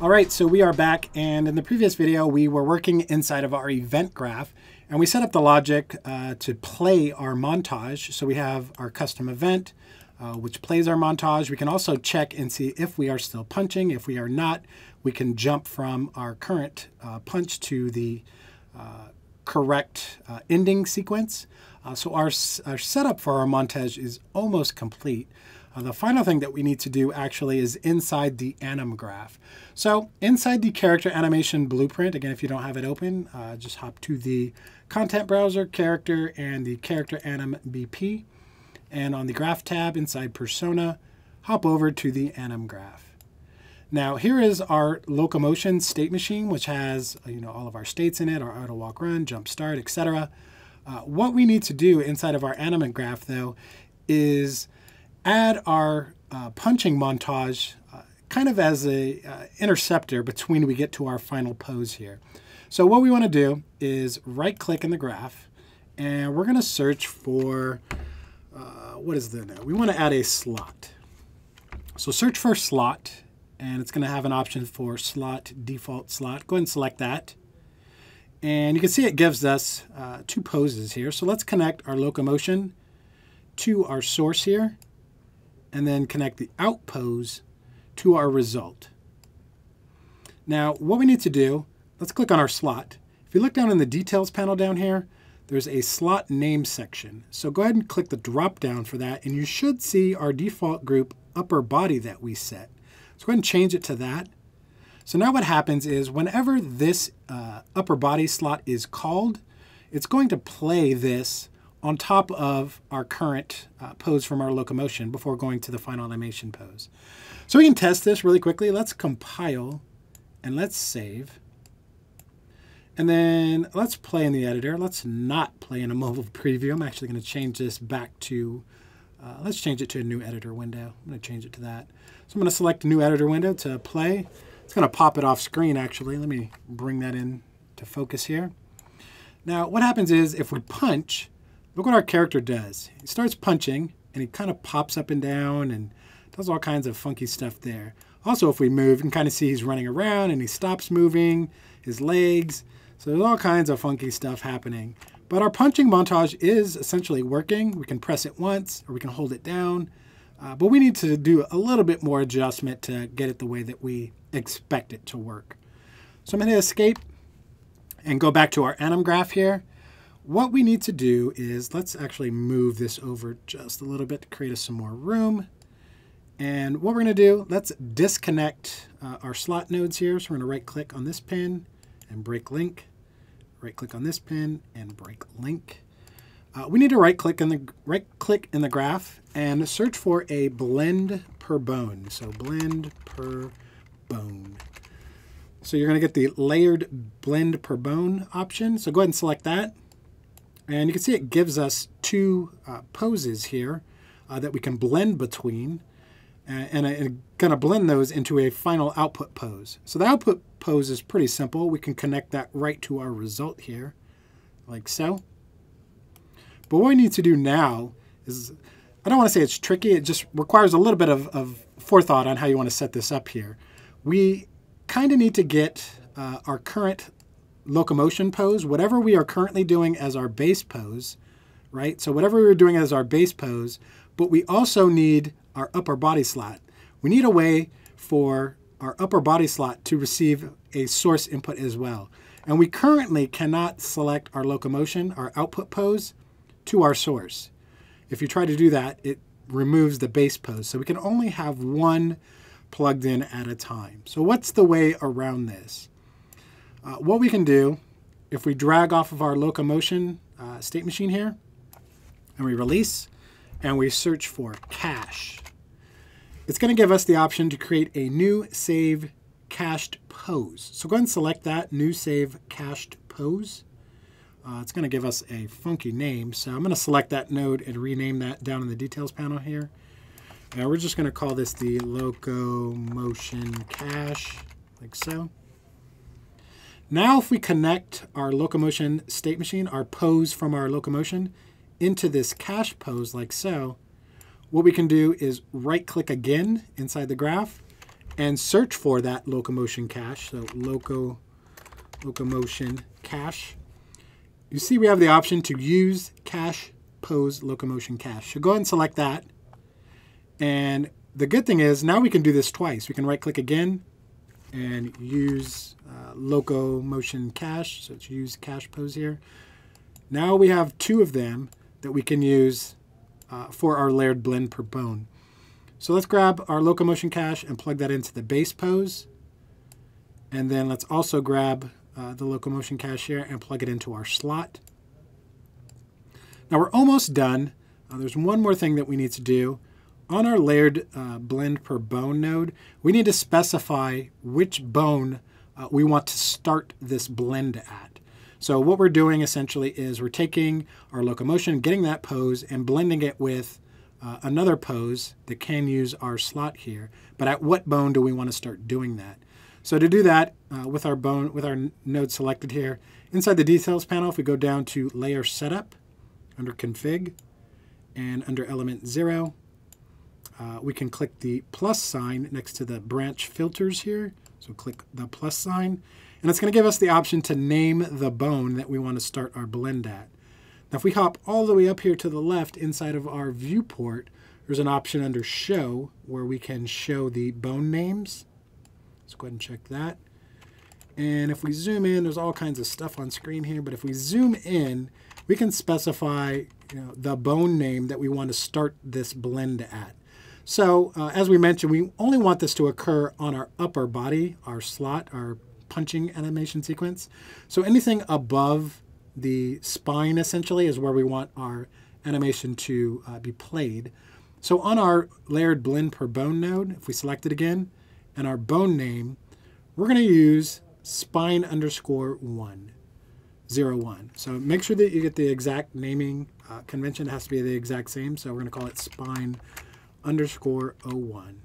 All right, so we are back, and in the previous video, we were working inside of our event graph, and we set up the logic uh, to play our montage. So we have our custom event, uh, which plays our montage. We can also check and see if we are still punching. If we are not, we can jump from our current uh, punch to the uh, correct uh, ending sequence. Uh, so our, our setup for our montage is almost complete. Uh, the final thing that we need to do actually is inside the anim graph. So inside the character animation blueprint, again, if you don't have it open, uh, just hop to the content browser, character, and the character anim BP. And on the graph tab inside persona, hop over to the anim graph. Now here is our locomotion state machine, which has uh, you know all of our states in it, our auto walk run, jump start, etc. Uh, what we need to do inside of our animate graph though is add our uh, punching montage uh, kind of as a uh, interceptor between we get to our final pose here. So what we want to do is right click in the graph and we're going to search for, uh, what is the, we want to add a slot. So search for slot and it's going to have an option for slot, default slot. Go ahead and select that. And you can see it gives us uh, two poses here. So let's connect our locomotion to our source here and then connect the out pose to our result. Now, what we need to do, let's click on our slot. If you look down in the details panel down here, there's a slot name section. So go ahead and click the drop down for that, and you should see our default group upper body that we set. So go ahead and change it to that. So now what happens is whenever this uh, upper body slot is called, it's going to play this on top of our current uh, pose from our locomotion before going to the final animation pose. So we can test this really quickly. Let's compile and let's save. And then let's play in the editor. Let's not play in a mobile preview. I'm actually going to change this back to, uh, let's change it to a new editor window. I'm going to change it to that. So I'm going to select a new editor window to play. It's going to pop it off screen actually. Let me bring that in to focus here. Now what happens is if we punch, Look what our character does. He starts punching, and he kind of pops up and down and does all kinds of funky stuff there. Also, if we move, you can kind of see he's running around and he stops moving, his legs. So there's all kinds of funky stuff happening. But our punching montage is essentially working. We can press it once or we can hold it down. Uh, but we need to do a little bit more adjustment to get it the way that we expect it to work. So I'm going to escape and go back to our anim graph here. What we need to do is, let's actually move this over just a little bit to create us some more room. And what we're going to do, let's disconnect uh, our slot nodes here. So we're going to right click on this pin and break link. Right click on this pin and break link. Uh, we need to right click in the right click in the graph and search for a blend per bone. So blend per bone. So you're going to get the layered blend per bone option. So go ahead and select that. And you can see it gives us two uh, poses here uh, that we can blend between and, and going to blend those into a final output pose. So the output pose is pretty simple. We can connect that right to our result here, like so. But what we need to do now is, I don't want to say it's tricky, it just requires a little bit of, of forethought on how you want to set this up here. We kind of need to get uh, our current locomotion pose, whatever we are currently doing as our base pose, right? So whatever we are doing as our base pose, but we also need our upper body slot. We need a way for our upper body slot to receive a source input as well. And we currently cannot select our locomotion, our output pose, to our source. If you try to do that, it removes the base pose. So we can only have one plugged in at a time. So what's the way around this? Uh, what we can do, if we drag off of our locomotion uh, state machine here, and we release, and we search for cache, it's going to give us the option to create a new save cached pose. So go ahead and select that, new save cached pose. Uh, it's going to give us a funky name, so I'm going to select that node and rename that down in the details panel here. Now we're just going to call this the locomotion cache, like so. Now if we connect our locomotion state machine, our pose from our locomotion, into this cache pose like so, what we can do is right click again inside the graph and search for that locomotion cache. So loco, locomotion cache. You see we have the option to use cache pose locomotion cache. So go ahead and select that. And the good thing is now we can do this twice. We can right click again and use uh, locomotion cache. So it's use cache pose here. Now we have two of them that we can use uh, for our layered blend per bone. So let's grab our locomotion cache and plug that into the base pose. And then let's also grab uh, the locomotion cache here and plug it into our slot. Now we're almost done. Uh, there's one more thing that we need to do. On our layered uh, blend per bone node, we need to specify which bone uh, we want to start this blend at. So what we're doing essentially is we're taking our locomotion, getting that pose, and blending it with uh, another pose that can use our slot here. But at what bone do we want to start doing that? So to do that, uh, with our bone, with our node selected here, inside the details panel, if we go down to layer setup, under config, and under element zero, uh, we can click the plus sign next to the branch filters here. So click the plus sign, and it's going to give us the option to name the bone that we want to start our blend at. Now if we hop all the way up here to the left inside of our viewport, there's an option under show where we can show the bone names. Let's go ahead and check that. And if we zoom in, there's all kinds of stuff on screen here, but if we zoom in, we can specify you know, the bone name that we want to start this blend at. So uh, as we mentioned, we only want this to occur on our upper body, our slot, our punching animation sequence. So anything above the spine essentially is where we want our animation to uh, be played. So on our layered blend per bone node, if we select it again, and our bone name, we're going to use spine underscore one, zero one. So make sure that you get the exact naming uh, convention. It has to be the exact same. So we're going to call it spine underscore 01.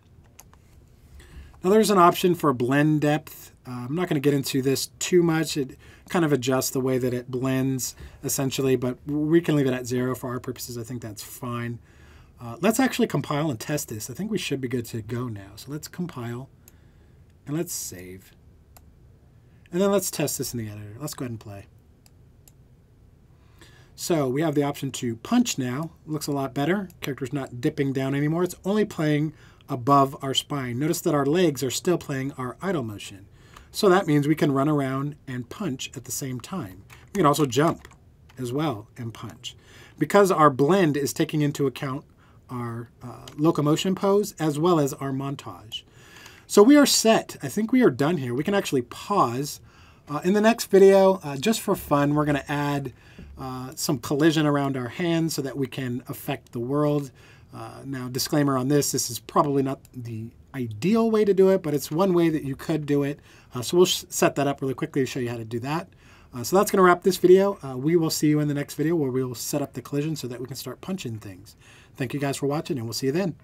Now there's an option for blend depth. Uh, I'm not going to get into this too much. It kind of adjusts the way that it blends essentially, but we can leave it at zero for our purposes. I think that's fine. Uh, let's actually compile and test this. I think we should be good to go now. So let's compile and let's save. And then let's test this in the editor. Let's go ahead and play. So we have the option to punch now. Looks a lot better. Character's not dipping down anymore. It's only playing above our spine. Notice that our legs are still playing our idle motion. So that means we can run around and punch at the same time. We can also jump as well and punch. Because our blend is taking into account our uh, locomotion pose as well as our montage. So we are set. I think we are done here. We can actually pause. Uh, in the next video, uh, just for fun, we're going to add uh, some collision around our hands so that we can affect the world. Uh, now, disclaimer on this, this is probably not the ideal way to do it, but it's one way that you could do it. Uh, so we'll set that up really quickly to show you how to do that. Uh, so that's going to wrap this video. We will see you in the next video where we will set up the collision so that we can start punching things. Thank you guys for watching, and we'll see you then.